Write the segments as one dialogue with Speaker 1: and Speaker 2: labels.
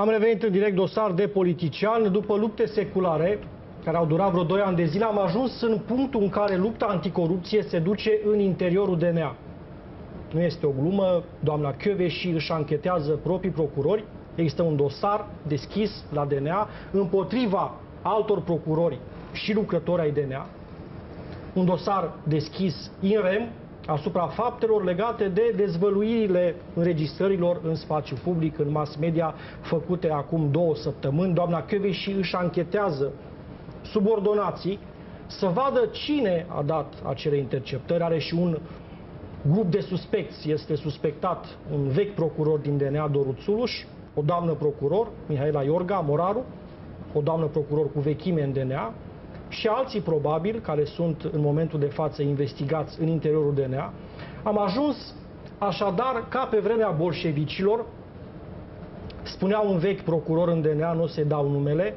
Speaker 1: Am revenit în direct dosar de politician. După lupte seculare, care au durat vreo 2 ani de zile, am ajuns în punctul în care lupta anticorupție se duce în interiorul DNA. Nu este o glumă, doamna și își anchetează proprii procurori. Există un dosar deschis la DNA împotriva altor procurori și lucrători ai DNA. Un dosar deschis in rem asupra faptelor legate de dezvăluirile înregistrărilor în spațiu public, în mass media, făcute acum două săptămâni. Doamna și își anchetează subordonații să vadă cine a dat acele interceptări. Are și un grup de suspecți. Este suspectat un vechi procuror din DNA, Doru Țuluș, o doamnă procuror, Mihaela Iorga Moraru, o doamnă procuror cu vechime în DNA, și alții probabil, care sunt în momentul de față investigați în interiorul DNA, am ajuns așadar ca pe vremea bolșevicilor, spunea un vechi procuror în DNA, nu se dau numele,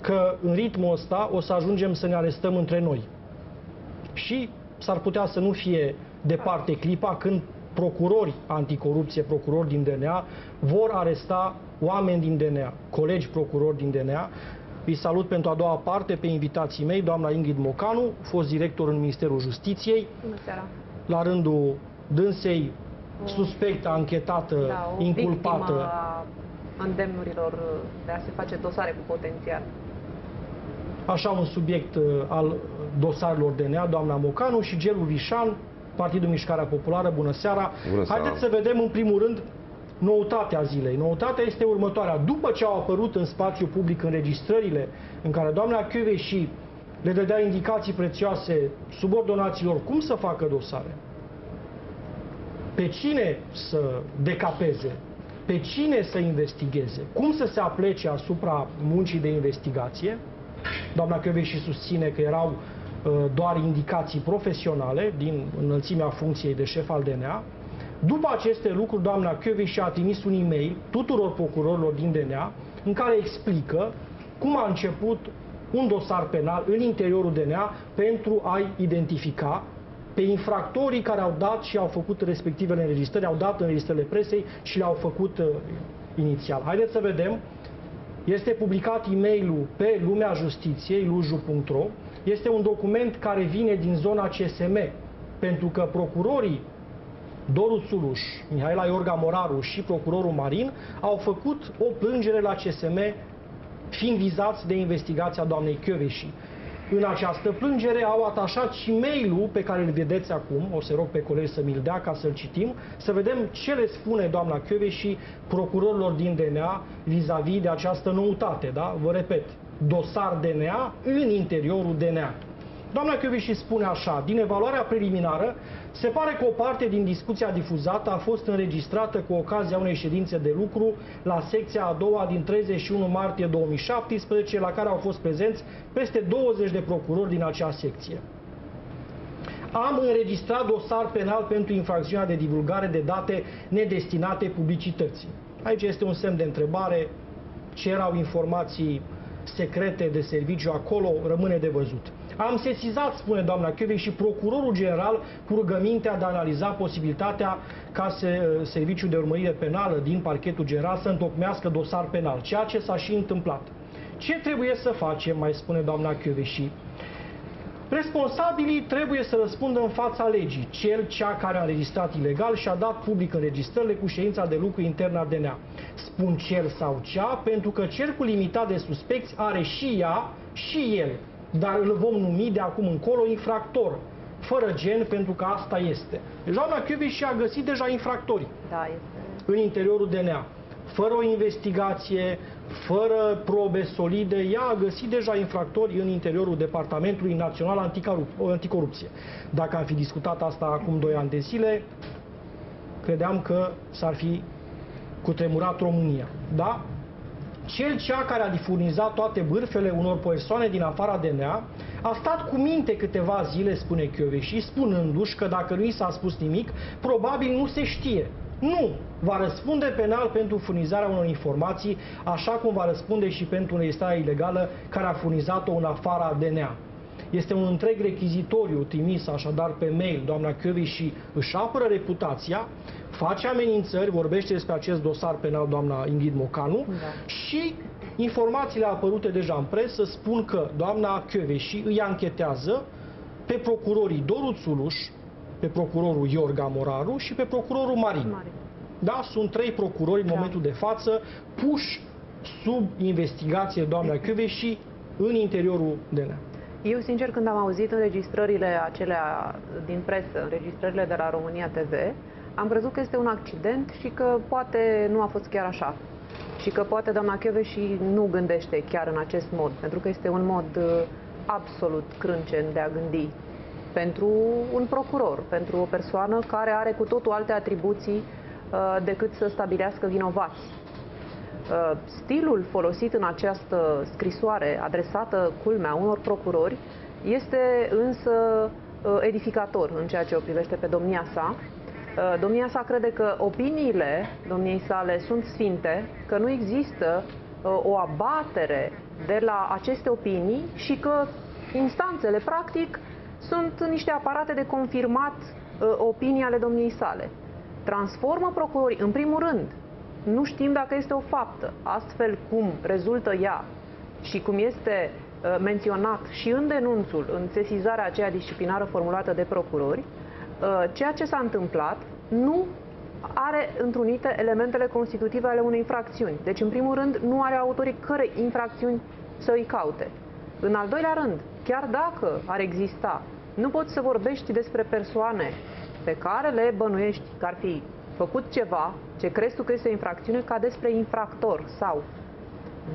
Speaker 1: că în ritmul ăsta o să ajungem să ne arestăm între noi. Și s-ar putea să nu fie departe clipa când procurori anticorupție, procurori din DNA, vor aresta oameni din DNA, colegi procurori din DNA, îi salut pentru a doua parte pe invitații mei, doamna Ingrid Mocanu, fost director în Ministerul Justiției.
Speaker 2: Bună seara.
Speaker 1: La rândul dânsei, suspectă, anchetată,
Speaker 2: da,
Speaker 1: inculpată.
Speaker 2: a îndemnurilor de a se face dosare cu potențial.
Speaker 1: Așa un subiect uh, al dosarelor DNA, doamna Mocanu și Gelu Vișan, Partidul Mișcarea Populară. Bună seara!
Speaker 3: Bună seara.
Speaker 1: Haideți să vedem în primul rând noutatea zilei. Noutatea este următoarea. După ce au apărut în spațiu public înregistrările în care doamna și le dădea indicații prețioase subordonaților cum să facă dosare, pe cine să decapeze, pe cine să investigheze, cum să se aplece asupra muncii de investigație. Doamna și susține că erau uh, doar indicații profesionale din înălțimea funcției de șef al DNA, după aceste lucruri, doamna și a trimis un e-mail tuturor procurorilor din DNA în care explică cum a început un dosar penal în interiorul DNA pentru a-i identifica pe infractorii care au dat și au făcut respectivele înregistrări, au dat înregistrările presei și le-au făcut uh, inițial. Haideți să vedem. Este publicat e mail pe Lumea Justiției, luju.ro. Este un document care vine din zona CSM, pentru că procurorii Doru Țuluș, Mihaela Iorga Moraru și procurorul Marin au făcut o plângere la CSM fiind vizați de investigația doamnei Chioveși. În această plângere au atașat și mail-ul pe care îl vedeți acum, o să rog pe colegi să mi-l dea ca să-l citim, să vedem ce le spune doamna și procurorilor din DNA vis-a-vis -vis de această noutate, da? Vă repet, dosar DNA în interiorul DNA. Doamna și spune așa, din evaluarea preliminară, se pare că o parte din discuția difuzată a fost înregistrată cu ocazia unei ședințe de lucru la secția a doua din 31 martie 2017, la care au fost prezenți peste 20 de procurori din acea secție. Am înregistrat dosar penal pentru infracțiunea de divulgare de date nedestinate publicității. Aici este un semn de întrebare. Ce erau informații secrete de serviciu acolo rămâne de văzut. Am sesizat, spune doamna Chioveș, și procurorul general cu rugămintea de a analiza posibilitatea ca se, serviciul de urmărire penală din parchetul general să întocmească dosar penal, ceea ce s-a și întâmplat. Ce trebuie să facem, mai spune doamna și Responsabilii trebuie să răspundă în fața legii, cel cea care a înregistrat ilegal și a dat public înregistrările cu ședința de lucru internă a DNA. Spun cel sau cea pentru că cercul limitat de suspecți are și ea și el dar îl vom numi de acum încolo infractor, fără gen, pentru că asta este. Deci doamna și a găsit deja infractori
Speaker 2: da, este.
Speaker 1: în interiorul DNA. Fără o investigație, fără probe solide, ea a găsit deja infractori în interiorul Departamentului Național Anticorupție. Dacă am fi discutat asta acum 2 ani de zile, credeam că s-ar fi cutremurat România. Da? Cel cea care a difurnizat toate bârfele unor persoane din afara DNA a stat cu minte câteva zile, spune și spunându-și că dacă nu i s-a spus nimic, probabil nu se știe. Nu! Va răspunde penal pentru furnizarea unor informații, așa cum va răspunde și pentru înregistrarea ilegală care a furnizat-o în afara DNA. Este un întreg rechizitoriu trimis așadar pe mail. Doamna și își apără reputația, face amenințări, vorbește despre acest dosar penal doamna Ingrid Mocanu
Speaker 2: Da.
Speaker 1: și informațiile apărute deja în presă spun că doamna și îi anchetează pe procurorii Doru Țuluș, pe procurorul Iorga Moraru și pe procurorul Marin.
Speaker 2: Mare.
Speaker 1: Da, sunt trei procurori în
Speaker 2: Da.
Speaker 1: momentul de față puși sub investigație doamna și în interiorul DNA.
Speaker 2: Eu, sincer, când am auzit înregistrările acelea din presă, înregistrările de la România TV, am crezut că este un accident și că poate nu a fost chiar așa. Și că poate doamna și nu gândește chiar în acest mod, pentru că este un mod uh, absolut crâncen de a gândi pentru un procuror, pentru o persoană care are cu totul alte atribuții uh, decât să stabilească vinovați. Uh, Stilul folosit în această scrisoare adresată culmea unor procurori este însă uh, edificator în ceea ce o privește pe domnia sa. Uh, Domnia sa crede că opiniile domniei sale sunt sfinte, că nu există uh, o abatere de la aceste opinii și că instanțele, practic, sunt niște aparate de confirmat uh, opinii ale domniei sale. Transformă procurorii, în primul rând, nu știm dacă este o faptă, astfel cum rezultă ea și cum este uh, menționat și în denunțul, în sesizarea aceea disciplinară formulată de procurori, uh, ceea ce s-a întâmplat nu are întrunite elementele constitutive ale unei infracțiuni. Deci, în primul rând, nu are autorii cărei infracțiuni să îi caute. În al doilea rând, chiar dacă ar exista, nu poți să vorbești despre persoane pe care le bănuiești că ar fi făcut ceva ce crezi tu că este o infracțiune ca despre infractor sau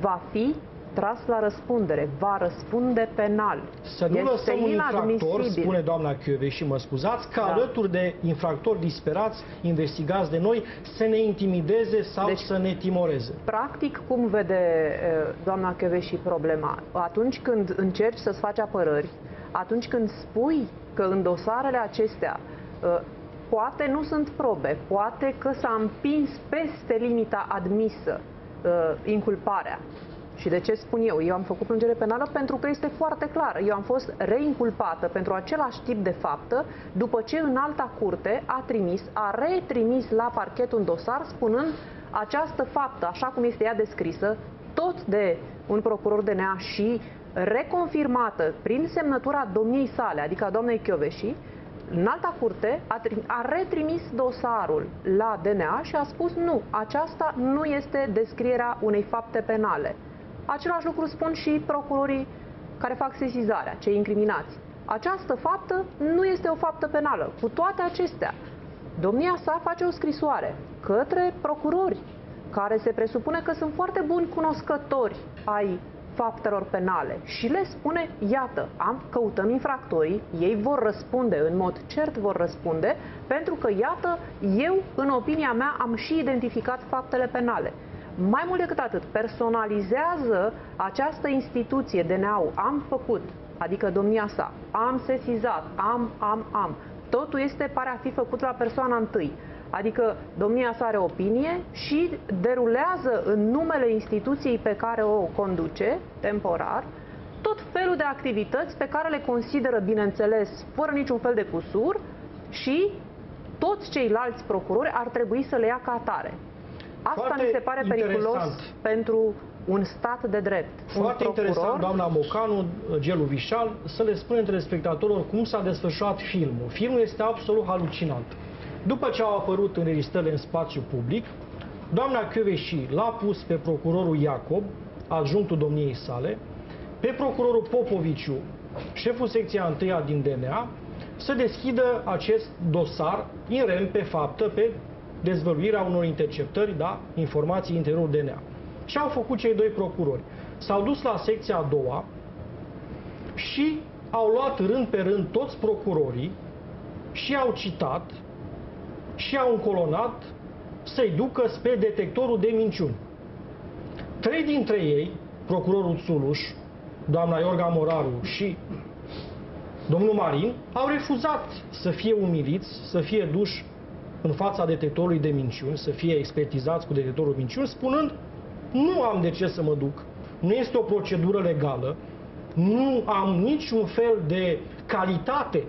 Speaker 2: va fi tras la răspundere, va răspunde penal.
Speaker 1: Să nu
Speaker 2: este
Speaker 1: lăsăm un infractor,
Speaker 2: inadmisibil.
Speaker 1: spune doamna și mă scuzați, ca
Speaker 2: Da.
Speaker 1: alături de infractori disperați, investigați de noi, să ne intimideze sau
Speaker 2: Deci-
Speaker 1: să ne timoreze.
Speaker 2: Practic, cum vede e, doamna și problema? Atunci când încerci să-ți faci apărări, atunci când spui că în dosarele acestea e, poate nu sunt probe, poate că s-a împins peste limita admisă e, inculparea. Și de ce spun eu? Eu am făcut plângere penală pentru că este foarte clar. Eu am fost reinculpată pentru același tip de faptă după ce în alta curte a trimis, a retrimis la parchet un dosar spunând această faptă, așa cum este ea descrisă, tot de un procuror DNA și reconfirmată prin semnătura domniei sale, adică a doamnei Chioveși, în alta curte a, tri- a retrimis dosarul la DNA și a spus nu, aceasta nu este descrierea unei fapte penale. Același lucru spun și procurorii care fac sesizarea, cei incriminați. Această faptă nu este o faptă penală. Cu toate acestea, domnia sa face o scrisoare către procurori, care se presupune că sunt foarte buni cunoscători ai faptelor penale și le spune, iată, am, căutăm infractorii, ei vor răspunde, în mod cert vor răspunde, pentru că, iată, eu, în opinia mea, am și identificat faptele penale. Mai mult decât atât, personalizează această instituție DNA-ul. Am făcut, adică domnia sa, am sesizat, am, am, am. Totul este, pare a fi făcut la persoana întâi. Adică domnia sa are opinie și derulează în numele instituției pe care o conduce, temporar, tot felul de activități pe care le consideră, bineînțeles, fără niciun fel de cusur și toți ceilalți procurori ar trebui să le ia ca atare. Asta
Speaker 1: Foarte
Speaker 2: mi se pare periculos
Speaker 1: interesant.
Speaker 2: pentru un stat de drept.
Speaker 1: Foarte
Speaker 2: un
Speaker 1: interesant, doamna Mocanu, Gelu Vișal, să le spunem telespectatorilor cum s-a desfășurat filmul. Filmul este absolut halucinant. După ce au apărut înregistrările în spațiu public, doamna și l-a pus pe procurorul Iacob, adjunctul domniei sale, pe procurorul Popoviciu, șeful secția 1 din DNA, să deschidă acest dosar in rem pe faptă, pe dezvăluirea unor interceptări, da, informații interiorul DNA. Și au făcut cei doi procurori. S-au dus la secția a doua și au luat rând pe rând toți procurorii și au citat și au încolonat să-i ducă spre detectorul de minciuni. Trei dintre ei, procurorul Țuluș, doamna Iorga Moraru și domnul Marin, au refuzat să fie umiliți, să fie duși în fața detectorului de minciuni, să fie expertizați cu detectorul de minciuni, spunând nu am de ce să mă duc, nu este o procedură legală, Nu am niciun fel de calitate.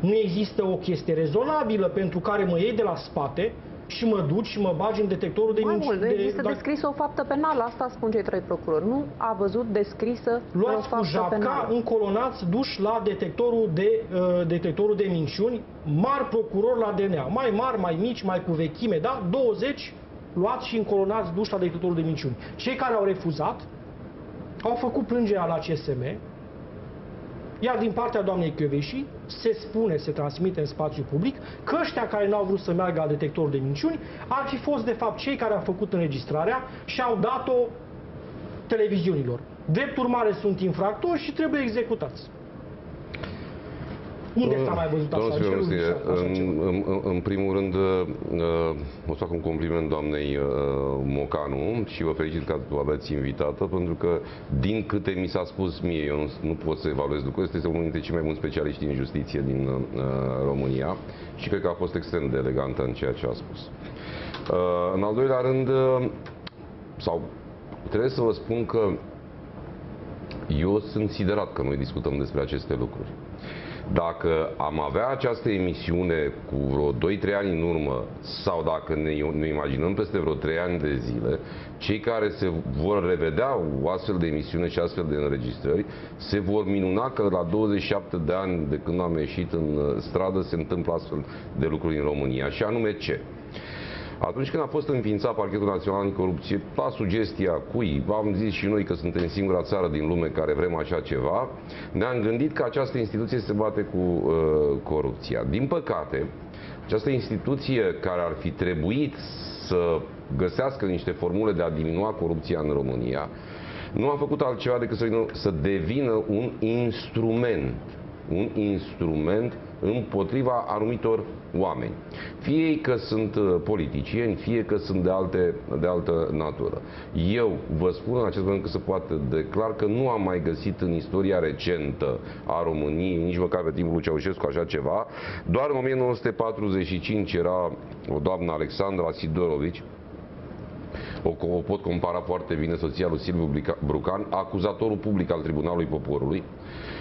Speaker 1: Nu există o chestie rezonabilă pentru care mă iei de la spate și mă duci și mă bagi în detectorul de
Speaker 2: Mai
Speaker 1: minciuni.
Speaker 2: mult, există
Speaker 1: de,
Speaker 2: descrisă o faptă penală, asta spun cei trei procurori. Nu a văzut descrisă o
Speaker 1: Luați cu
Speaker 2: faptă
Speaker 1: japca,
Speaker 2: penală.
Speaker 1: încolonați, duși la detectorul de, uh, detectorul de minciuni, mari procurori la DNA, mai mari, mai mici, mai cu vechime, da? 20 luați și încolonați, duși la detectorul de minciuni. Cei care au refuzat au făcut plângerea la CSM, iar din partea doamnei Chioveși se spune, se transmite în spațiu public că ăștia care n-au vrut să meargă la detectorul de minciuni ar fi fost de fapt cei care au făcut înregistrarea și au dat-o televiziunilor. Drept urmare sunt infractori și trebuie executați. Unde s-a mai văzut
Speaker 3: Domnul
Speaker 1: așa?
Speaker 3: Simeon
Speaker 1: În ce
Speaker 3: Rustie,
Speaker 1: lume s-a- așa
Speaker 3: în,
Speaker 1: ceva?
Speaker 3: în, în, în primul rând uh, o să fac un compliment doamnei uh, Mocanu și vă felicit că o aveți invitată pentru că din câte mi s-a spus mie, eu nu, nu pot să evaluez lucrurile, este unul dintre cei mai buni specialiști în justiție din uh, România și cred că a fost extrem de elegantă în ceea ce a spus. Uh, în al doilea rând, uh, sau trebuie să vă spun că eu sunt siderat că noi discutăm despre aceste lucruri. Dacă am avea această emisiune cu vreo 2-3 ani în urmă sau dacă ne, ne imaginăm peste vreo 3 ani de zile, cei care se vor revedea o astfel de emisiune și astfel de înregistrări se vor minuna că la 27 de ani de când am ieșit în uh, stradă se întâmplă astfel de lucruri în România. Și anume ce? Atunci când a fost înființat Parchetul Național Anticorupție, la sugestia cui, am zis și noi că suntem singura țară din lume care vrem așa ceva, ne-am gândit că această instituție se bate cu uh, corupția. Din păcate, această instituție care ar fi trebuit să găsească niște formule de a diminua corupția în România, nu a făcut altceva decât să, vină, să devină un instrument. Un instrument împotriva anumitor oameni. Fie ei că sunt uh, politicieni, fie că sunt de, alte, de altă natură. Eu vă spun în acest moment că se poate declar că nu am mai găsit în istoria recentă a României, nici măcar pe timpul lui Ceaușescu așa ceva. Doar în 1945 era o doamnă Alexandra Sidorovici, o, o pot compara foarte bine soția lui Silviu Brucan, acuzatorul public al Tribunalului Poporului, Uh,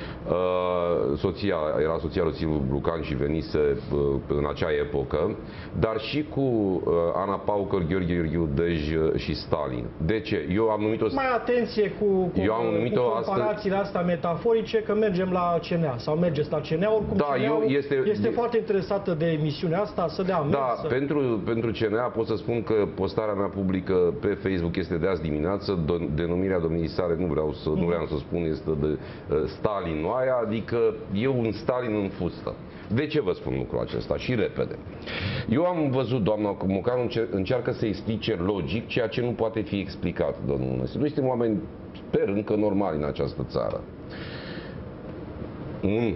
Speaker 3: soția era soția lui Silviu Brucan și venise uh, în acea epocă, dar și cu uh, Ana Paucăr, Gheorghe Iorghiu Dej uh, și Stalin. De ce? Eu am numit-o
Speaker 1: Mai atenție cu, cu,
Speaker 3: Eu am numit-o
Speaker 1: cu
Speaker 3: astăzi-
Speaker 1: comparațiile astea metaforice că mergem la CNA sau mergeți la CNA. Oricum
Speaker 3: Da,
Speaker 1: CNA
Speaker 3: eu- este-
Speaker 1: este foarte interesată de emisiunea asta, să dea
Speaker 3: Da,
Speaker 1: amenzi, să...
Speaker 3: pentru, pentru CNA pot să spun că postarea mea publică pe Facebook este de azi dimineață, do- denumirea domniei sale, nu vreau să, nu vreau să spun, este de uh, Stalin Noaia, adică eu un Stalin în fustă. De ce vă spun lucrul acesta? Și repede. Eu am văzut, doamna Mocanu încer- încearcă să explice logic ceea ce nu poate fi explicat, domnul Năstase. Noi suntem oameni, sper, încă normali în această țară. Un,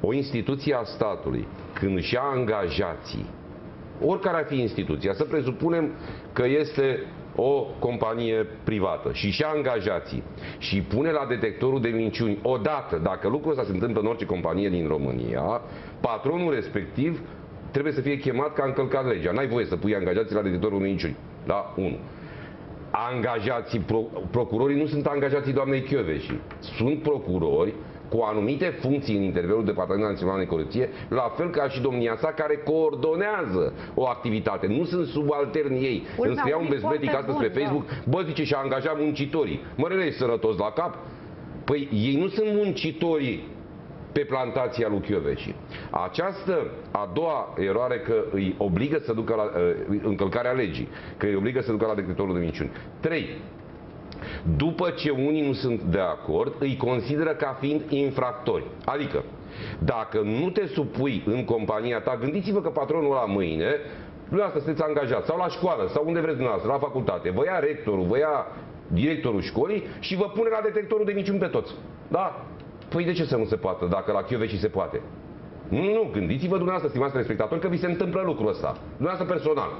Speaker 3: o instituție a statului, când își ia angajații, oricare ar fi instituția, să presupunem că este o companie privată și și angajații și pune la detectorul de minciuni odată, dacă lucrul ăsta se întâmplă în orice companie din România, patronul respectiv trebuie să fie chemat că a încălcat legea. N-ai voie să pui angajații la detectorul de minciuni. Da? 1 angajații, pro, procurorii nu sunt angajații doamnei Chioveși. Sunt procurori cu anumite funcții în interiorul Departamentului Național de Corupție, la fel ca și domnia sa care coordonează o activitate. Nu sunt subalterni ei.
Speaker 2: Ultima,
Speaker 3: Îmi scria un
Speaker 2: un
Speaker 3: bezbetic
Speaker 2: foarte
Speaker 3: astăzi
Speaker 2: bun,
Speaker 3: pe Facebook, bă, zice, și-a angajat muncitorii. Mă, rele, ești sănătos la cap? Păi ei nu sunt muncitorii pe plantația lui Chioveși. Această a doua eroare că îi obligă să ducă la uh, încălcarea legii, că îi obligă să ducă la detectorul de minciuni. 3. După ce unii nu sunt de acord, îi consideră ca fiind infractori. Adică, dacă nu te supui în compania ta, gândiți-vă că patronul la mâine, dumneavoastră sunteți angajat, sau la școală, sau unde vreți dumneavoastră, la facultate, vă ia rectorul, vă ia directorul școlii și vă pune la detectorul de minciuni pe toți. Da? Păi de ce să nu se poată, dacă la Chioveși se poate? Nu, nu, gândiți-vă dumneavoastră, stimați telespectatori, că vi se întâmplă lucrul ăsta. Dumneavoastră personal.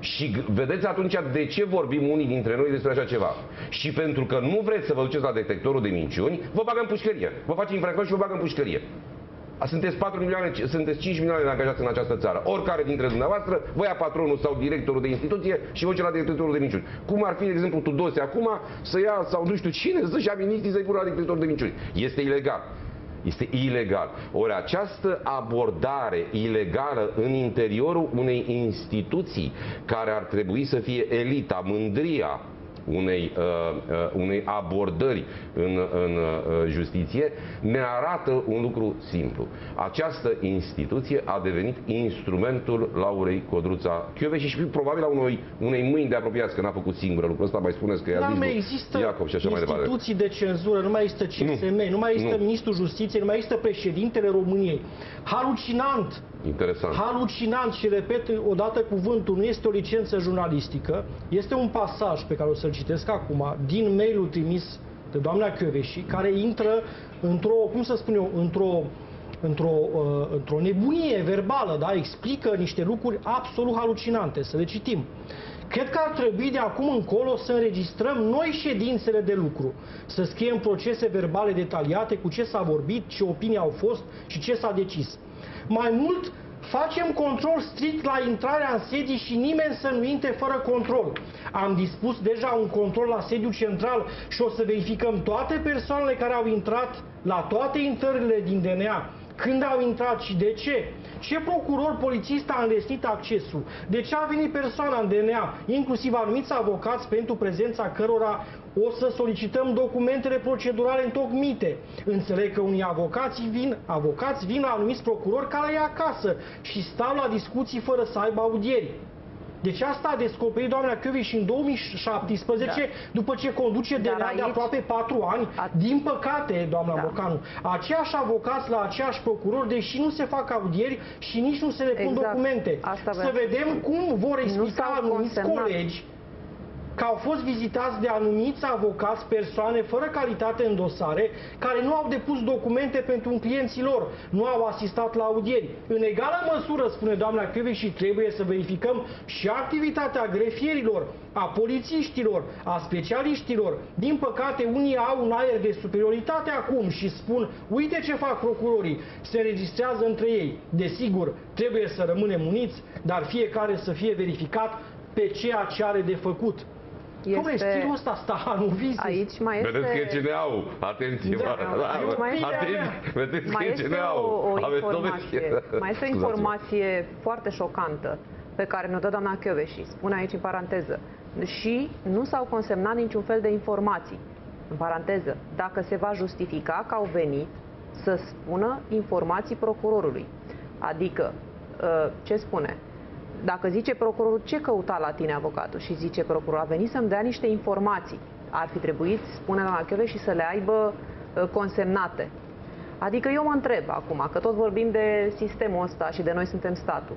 Speaker 3: Și g- vedeți atunci de ce vorbim unii dintre noi despre așa ceva. Și pentru că nu vreți să vă duceți la detectorul de minciuni, vă bagă în pușcărie. Vă face infractori și vă bagă în pușcărie. Sunteți 4 milioane, sunteți 5 milioane de angajați în această țară. Oricare dintre dumneavoastră vă ia patronul sau directorul de instituție și vă la directorul de minciuni. Cum ar fi, de exemplu, Tudose acum să ia sau nu știu cine să-și ia miniștrii să-i pună la directorul de minciuni. Este ilegal. Este ilegal. Ori această abordare ilegală în interiorul unei instituții care ar trebui să fie elita, mândria unei, uh, uh, unei abordări în, în uh, justiție, ne arată un lucru simplu. Această instituție a devenit instrumentul Laurei Codruța Chioveși și probabil a unui, unei mâini de apropiați, că n-a făcut singură lucrul ăsta, mai spuneți că
Speaker 1: i-a mai există
Speaker 3: Iacob și așa mai departe.
Speaker 1: instituții de cenzură, nu mai există CSM, nu, nu mai există nu. Ministrul Justiției, nu mai există președintele României. Halucinant!
Speaker 3: Interesant.
Speaker 1: Halucinant și repet odată cuvântul, nu este o licență jurnalistică, este un pasaj pe care o să-l citesc acum din mailul trimis de doamna Chioveși, care intră într-o, cum să spun eu, într-o într-o, uh, într-o nebunie verbală, da? explică niște lucruri absolut halucinante. Să le citim. Cred că ar trebui de acum încolo să înregistrăm noi ședințele de lucru, să scriem procese verbale detaliate cu ce s-a vorbit, ce opinii au fost și ce s-a decis. Mai mult, facem control strict la intrarea în sedii și nimeni să nu intre fără control. Am dispus deja un control la sediu central și o să verificăm toate persoanele care au intrat la toate intrările din DNA, când au intrat și de ce. Ce procuror polițist a înlesnit accesul? De ce a venit persoana în DNA, inclusiv anumiți avocați pentru prezența cărora o să solicităm documentele procedurale întocmite. Înțeleg că unii avocați vin, avocați vin la anumiți procurori care e acasă și stau la discuții fără să aibă audieri. Deci asta a descoperit doamna și în 2017, da. după ce conduce de aici... de aproape 4 ani. A... Din păcate, doamna da. Mocanu, aceiași avocați la aceiași procurori, deși nu se fac audieri și nici nu se le pun exact. documente. Asta să vedem cum vor explica anumiți colegi că au fost vizitați de anumiți avocați, persoane fără calitate în dosare, care nu au depus documente pentru clienții lor, nu au asistat la audieri. În egală măsură, spune doamna Creve, și trebuie să verificăm și activitatea grefierilor, a polițiștilor, a specialiștilor. Din păcate, unii au un aer de superioritate acum și spun, uite ce fac procurorii, se înregistrează între ei. Desigur, trebuie să rămânem uniți, dar fiecare să fie verificat pe ceea ce are de făcut. Este... Cum stilul ăsta stahanul vizii?
Speaker 2: Aici mai este...
Speaker 3: Vedeți că e CNA-ul. Atenție, da, da, mai este... Atenție, vedeți
Speaker 2: mai
Speaker 3: că e CNA-ul.
Speaker 2: O, o informație, mai este o informație foarte șocantă pe care ne-o dă doamna și Spune aici în paranteză. Și nu s-au consemnat niciun fel de informații. În paranteză, dacă se va justifica că au venit să spună informații procurorului. Adică, ă, ce spune? Dacă zice procurorul, ce căuta la tine avocatul? Și zice procurorul, a venit să-mi dea niște informații. Ar fi trebuit, spune la Chioveș, și să le aibă uh, consemnate. Adică eu mă întreb acum, că tot vorbim de sistemul ăsta și de noi suntem statul.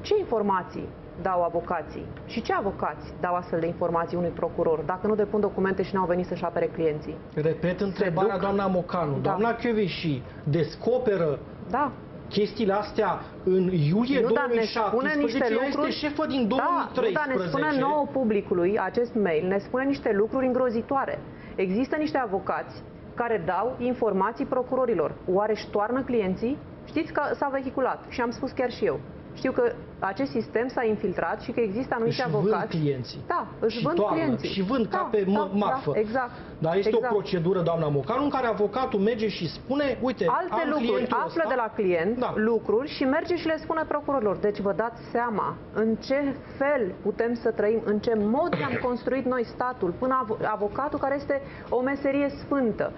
Speaker 2: Ce informații dau avocații? Și ce avocați dau astfel de informații unui procuror, dacă nu depun documente și n-au venit să-și apere clienții?
Speaker 1: Repet întrebarea, duc... doamna Mocanu. Da. Doamna și descoperă da chestiile astea în iulie nu, 2017,
Speaker 2: niște lucruri,
Speaker 1: este șefă din 2013. Da, nu, dar
Speaker 2: ne spune nouă publicului acest mail, ne spune niște lucruri îngrozitoare. Există niște avocați care dau informații procurorilor. Oare își ștoarnă clienții? Știți că s-a vehiculat și am spus chiar și eu. Știu că acest sistem s-a infiltrat și că există anumiți
Speaker 1: își
Speaker 2: avocați.
Speaker 1: Vând clienții.
Speaker 2: Da, își
Speaker 1: și
Speaker 2: vând
Speaker 1: toarnă,
Speaker 2: clienții.
Speaker 1: Și vând da, ca pe da, marfă.
Speaker 2: Da, exact.
Speaker 1: Dar este
Speaker 2: exact.
Speaker 1: o procedură, doamna Mocanu, în care avocatul merge și spune, uite,
Speaker 2: Alte
Speaker 1: am
Speaker 2: lucruri, află
Speaker 1: ăsta.
Speaker 2: de la client
Speaker 1: da.
Speaker 2: lucruri și merge și le spune procurorilor. Deci vă dați seama în ce fel putem să trăim, în ce mod am construit noi statul, până avocatul care este o meserie sfântă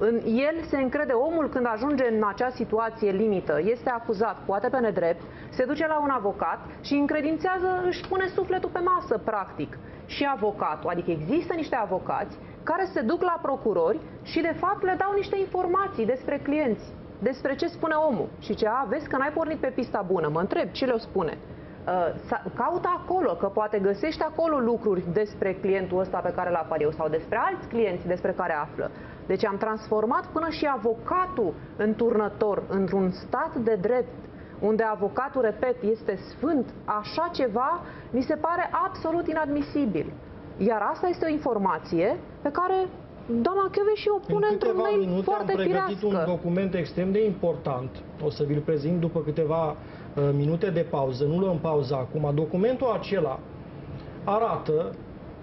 Speaker 2: în el se încrede omul când ajunge în acea situație limită, este acuzat, poate pe nedrept, se duce la un avocat și încredințează, își pune sufletul pe masă, practic. Și avocatul, adică există niște avocați care se duc la procurori și de fapt le dau niște informații despre clienți, despre ce spune omul. Și ce, a, vezi că n-ai pornit pe pista bună, mă întreb, ce le spune? Uh, caută acolo, că poate găsești acolo lucruri despre clientul ăsta pe care l apar eu sau despre alți clienți despre care află. Deci am transformat până și avocatul în turnător, într-un stat de drept, unde avocatul, repet, este sfânt, așa ceva mi se pare absolut inadmisibil. Iar asta este o informație pe care doamna Chioveși o pune
Speaker 1: În
Speaker 2: într-un
Speaker 1: câteva
Speaker 2: mail
Speaker 1: minute am
Speaker 2: foarte
Speaker 1: pregătit
Speaker 2: firească.
Speaker 1: un document extrem de important. O să vi-l prezint după câteva uh, minute de pauză. Nu luăm pauza acum. Documentul acela arată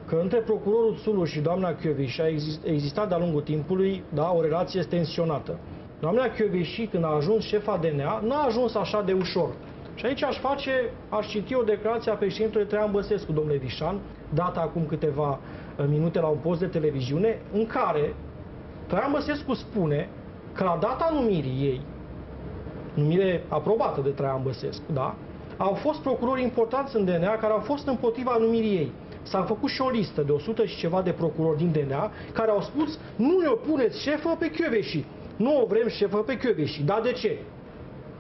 Speaker 1: că între procurorul Țulu și doamna Chioveși a exist- existat de-a lungul timpului da, o relație tensionată. Doamna Chioveși, când a ajuns șefa DNA, n-a ajuns așa de ușor. Și aici aș face, aș citi o declarație a președintelui Traian Băsescu, domnule Vișan, dată acum câteva uh, minute la un post de televiziune, în care Traian Băsescu spune că la data numirii ei, numire aprobată de Traian Băsescu, da? Au fost procurori importanți în DNA care au fost împotriva numirii ei. S-a făcut și o listă de 100 și ceva de procurori din DNA care au spus nu ne opuneți șefă pe Chioveși. Nu o vrem șefă pe Chioveși. Dar de ce?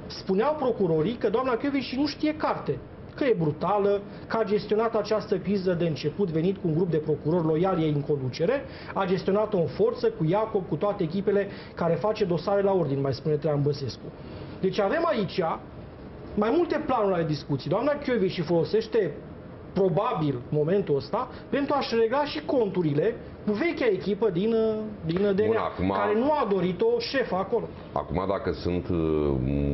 Speaker 1: Spuneau procurorii că doamna Chioveși nu știe carte, că e brutală, că a gestionat această criză de început venit cu un grup de procurori loiali ei în conducere, a gestionat-o în forță cu Iacob, cu toate echipele care face dosare la ordine, mai spune Traian Băsescu. Deci avem aici mai multe planuri ale discuții. Doamna Chioveși folosește probabil momentul ăsta pentru a-și regla și conturile cu vechea echipă din, din DNA,
Speaker 3: acum-
Speaker 1: care nu a dorit-o șefă acolo.
Speaker 3: Acum, dacă sunt uh,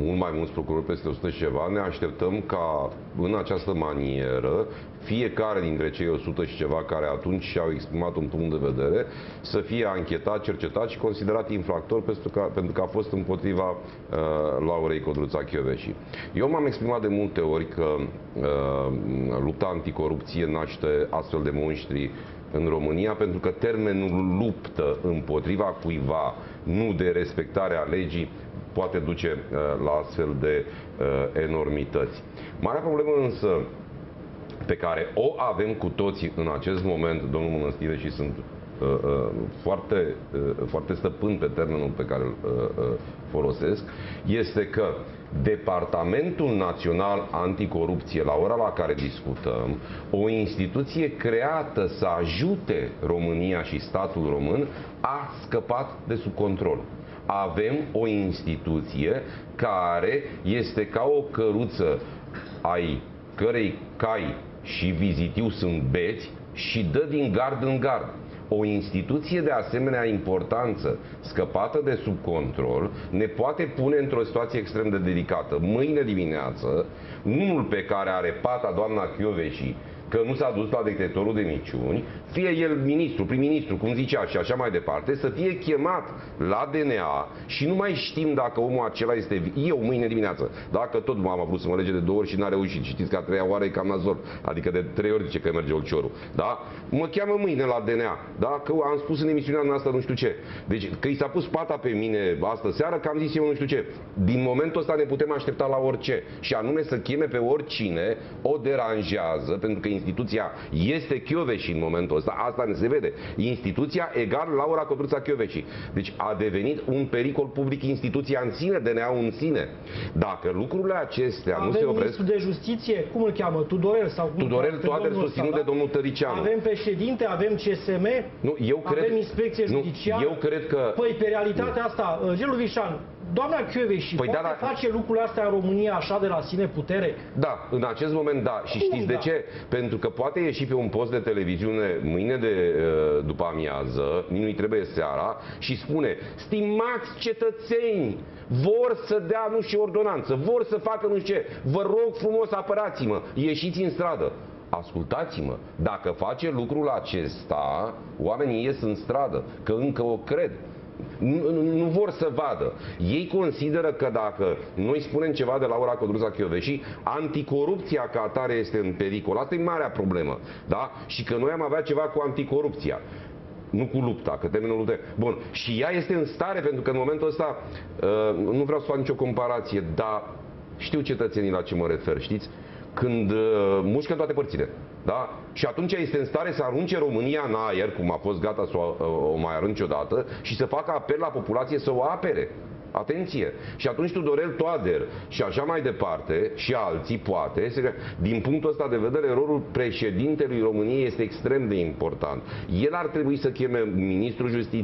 Speaker 3: mult mai mulți procurori peste 100 și ceva, ne așteptăm ca în această manieră fiecare dintre cei 100 și ceva care atunci și-au exprimat un punct de vedere să fie anchetat, cercetat și considerat infractor pentru că, pentru că a fost împotriva uh, Laurei Codruța Chioveși. Eu m-am exprimat de multe ori că uh, lupta anticorupție naște astfel de monștri în România pentru că termenul luptă împotriva cuiva, nu de respectarea legii, poate duce uh, la astfel de uh, enormități. Marea problemă însă pe care o avem cu toții în acest moment, domnul Mănăstire, și sunt uh, uh, foarte, uh, foarte stăpân pe termenul pe care îl uh, uh, folosesc, este că Departamentul Național Anticorupție, la ora la care discutăm, o instituție creată să ajute România și statul român, a scăpat de sub control. Avem o instituție care este ca o căruță ai cărei cai și vizitiu sunt beți și dă din gard în gard. O instituție de asemenea importanță, scăpată de sub control, ne poate pune într-o situație extrem de delicată. Mâine dimineață, unul pe care are pata doamna Chioveși, că nu s-a dus la detectorul de miciuni, fie el ministru, prim-ministru, cum zicea și așa mai departe, să fie chemat la DNA și nu mai știm dacă omul acela este vi- eu mâine dimineață. Dacă tot m-am vrut să mă lege de două ori și n-a reușit, știți că a treia oară e cam nazor, adică de trei ori zice că merge olciorul, da? Mă cheamă mâine la DNA, da? Că am spus în emisiunea noastră nu știu ce. Deci că i s-a pus pata pe mine astă seară, că am zis eu nu știu ce. Din momentul ăsta ne putem aștepta la orice și anume să cheme pe oricine o deranjează, pentru că instituția este Chioveși în momentul ăsta, asta ne se vede. Instituția egal Laura Codruța Chioveși. Deci a devenit un pericol public instituția în sine, DNA-ul în sine. Dacă lucrurile acestea nu se
Speaker 1: Avem
Speaker 3: opresc,
Speaker 1: ministrul de justiție, cum îl cheamă? Tudorel sau cum
Speaker 3: Tudorel
Speaker 1: pe
Speaker 3: Toader
Speaker 1: domnul
Speaker 3: susținut
Speaker 1: ăsta,
Speaker 3: de domnul Tăricianu.
Speaker 1: Avem președinte, avem CSM,
Speaker 3: Nu, eu cred,
Speaker 1: avem inspecție
Speaker 3: nu,
Speaker 1: judiciară.
Speaker 3: eu cred că
Speaker 1: Păi, pe realitatea asta, uh, Gelu Vișan, doamna Chioveși
Speaker 3: Păi da,
Speaker 1: poate
Speaker 3: da.
Speaker 1: face lucrurile astea în România așa de la sine putere?
Speaker 3: Da, în acest moment da. Și
Speaker 1: Cum
Speaker 3: știți de
Speaker 1: da?
Speaker 3: ce? Pentru că poate ieși pe un post de televiziune mâine de uh, după amiază, nu-i trebuie seara, și spune, stimați cetățeni, vor să dea nu știu ordonanță, vor să facă nu știu ce, vă rog frumos apărați-mă, ieșiți în stradă. Ascultați-mă, dacă face lucrul acesta, oamenii ies în stradă, că încă o cred. Nu, nu, nu vor să vadă. Ei consideră că dacă noi spunem ceva de Laura Codruța Chioveși, anticorupția ca atare este în pericol. Asta e marea problemă. Da? Și că noi am avea ceva cu anticorupția. Nu cu lupta, că termenul luptă. Bun. Și ea este în stare, pentru că în momentul ăsta, uh, nu vreau să fac nicio comparație, dar știu cetățenii la ce mă refer, știți? Când uh, mușcă în toate părțile. Da? Și atunci este în stare să arunce România în aer, cum a fost gata să o, o mai arunce odată, și să facă apel la populație să o apere. Atenție! Și atunci Tudorel Toader și așa mai departe, și alții poate, se- din punctul ăsta de vedere, rolul președintelui României este extrem de important. El ar trebui să cheme ministrul justiției,